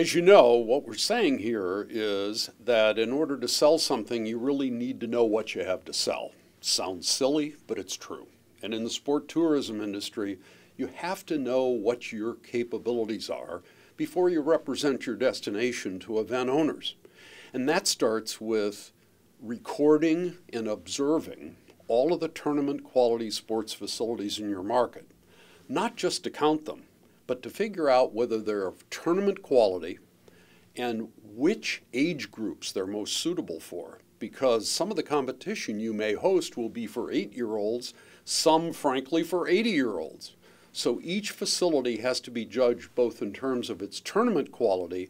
As you know, what we're saying here is that in order to sell something, you really need to know what you have to sell. Sounds silly, but it's true. And in the sport tourism industry, you have to know what your capabilities are before you represent your destination to event owners. And that starts with recording and observing all of the tournament quality sports facilities in your market, not just to count them, but to figure out whether they're of tournament quality and which age groups they're most suitable for. Because some of the competition you may host will be for eight year olds, some, frankly, for 80 year olds. So each facility has to be judged both in terms of its tournament quality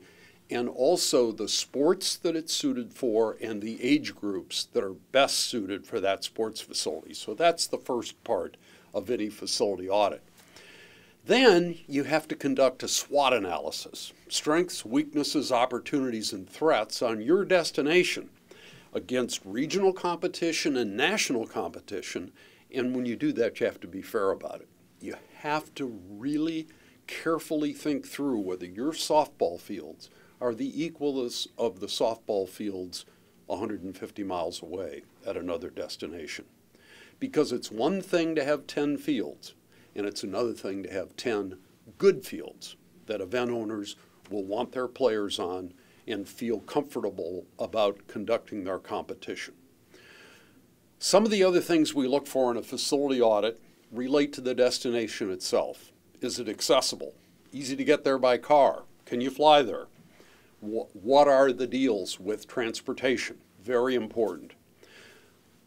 and also the sports that it's suited for and the age groups that are best suited for that sports facility. So that's the first part of any facility audit. Then you have to conduct a SWOT analysis strengths, weaknesses, opportunities, and threats on your destination against regional competition and national competition. And when you do that, you have to be fair about it you have to really carefully think through whether your softball fields are the equals of the softball fields 150 miles away at another destination. Because it's one thing to have 10 fields, and it's another thing to have 10 good fields that event owners will want their players on and feel comfortable about conducting their competition. Some of the other things we look for in a facility audit relate to the destination itself. Is it accessible? Easy to get there by car? Can you fly there? What are the deals with transportation? Very important.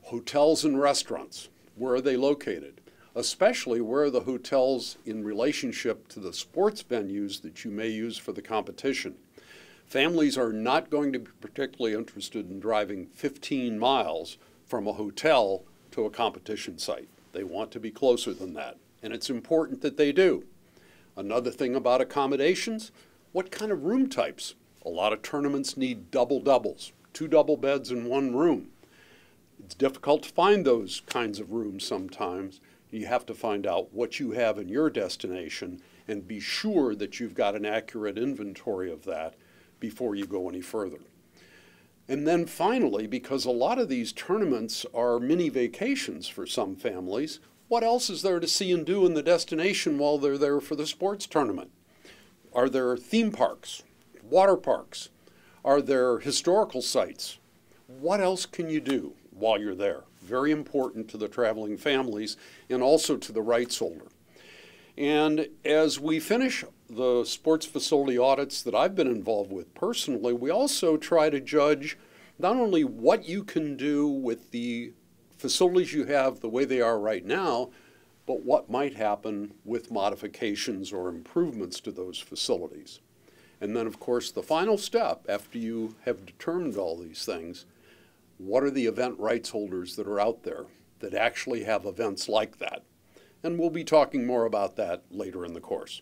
Hotels and restaurants, where are they located? Especially where the hotels in relationship to the sports venues that you may use for the competition. Families are not going to be particularly interested in driving 15 miles from a hotel to a competition site. They want to be closer than that, and it's important that they do. Another thing about accommodations what kind of room types? A lot of tournaments need double doubles, two double beds in one room. It's difficult to find those kinds of rooms sometimes. You have to find out what you have in your destination and be sure that you've got an accurate inventory of that before you go any further. And then finally, because a lot of these tournaments are mini vacations for some families, what else is there to see and do in the destination while they're there for the sports tournament? Are there theme parks, water parks? Are there historical sites? What else can you do while you're there? Very important to the traveling families and also to the rights holder. And as we finish the sports facility audits that I've been involved with personally, we also try to judge not only what you can do with the facilities you have the way they are right now, but what might happen with modifications or improvements to those facilities. And then, of course, the final step after you have determined all these things what are the event rights holders that are out there that actually have events like that? And we'll be talking more about that later in the course.